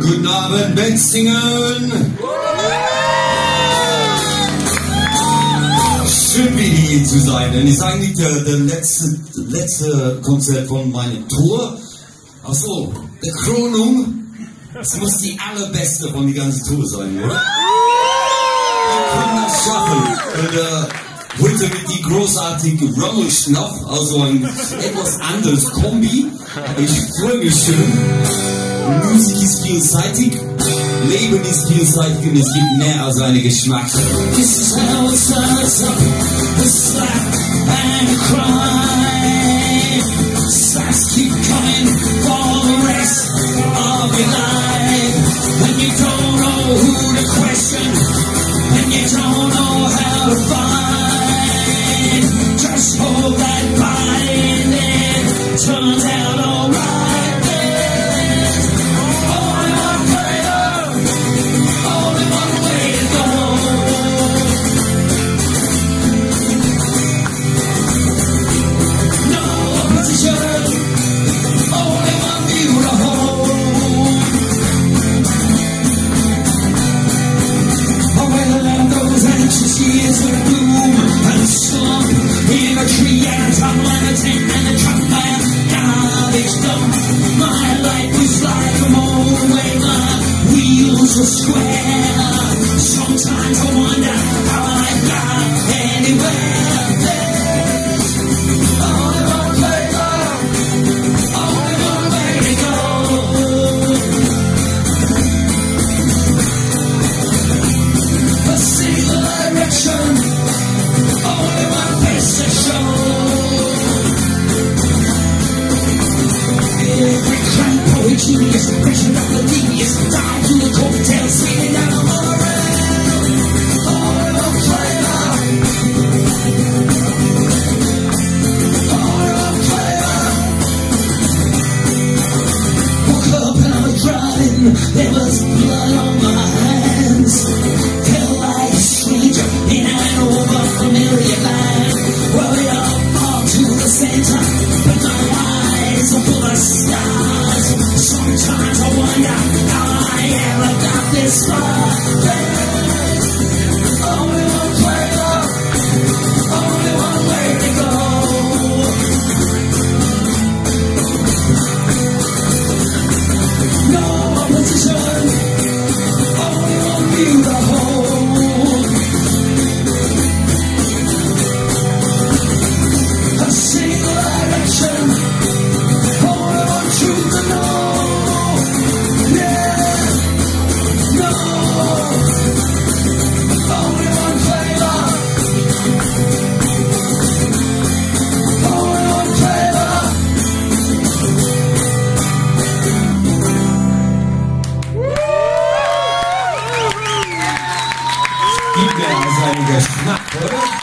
Guten Abend, Benzingen! Schön wie hier zu sein, denn ist eigentlich der, der letzte, letzte Konzert von meiner Tour. Achso, der Krönung. Das muss die allerbeste von der ganzen Tour sein, oder? Wir können das schaffen. Und, äh, heute mit die großartige Rummelschnapp, also ein etwas anderes Kombi. Ich freue mich schon. Musik ist vielseitig, Leben ist vielseitig und es gibt mehr als einen Geschmack. This is how it starts up, the slap and cry. Slaps keep coming for the rest of your life. When you don't know who to question, when you don't know how to find, just hold that body and it turns wheels square. Sometimes I wonder how I got anywhere. There's only one flavor, only one way to go. A single direction, only one face to show. Every crank poet genius, pressure up the there was Gibt mehr als einen Geschmack, oder?